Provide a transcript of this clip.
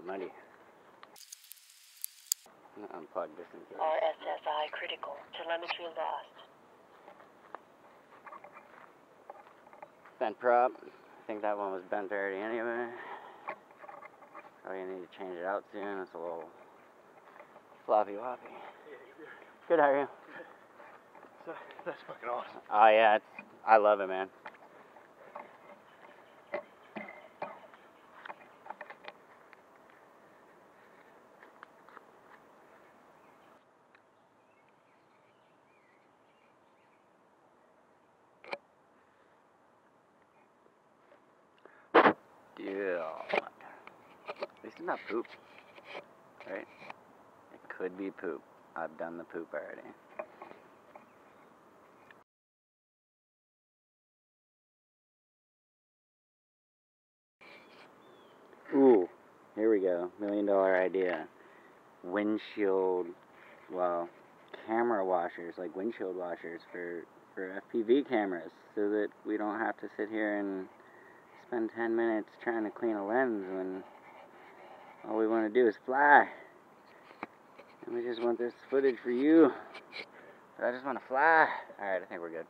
Ooh, uh-uh, muddy. I'm gonna in. RSSI critical. Telemetry lost. Bent prop. I think that one was bent already anyway. Probably need to change it out soon. It's a little floppy woppy. Good, how are you? So, that's fucking awesome. Oh yeah, it's, I love it, man. Yeah. At least not poop. Right? It could be poop. I've done the poop already. Ooh, here we go. Million dollar idea. Windshield, well, camera washers, like windshield washers for, for FPV cameras, so that we don't have to sit here and spend 10 minutes trying to clean a lens when all we want to do is fly. And we just want this footage for you. But I just want to fly. Alright, I think we're good.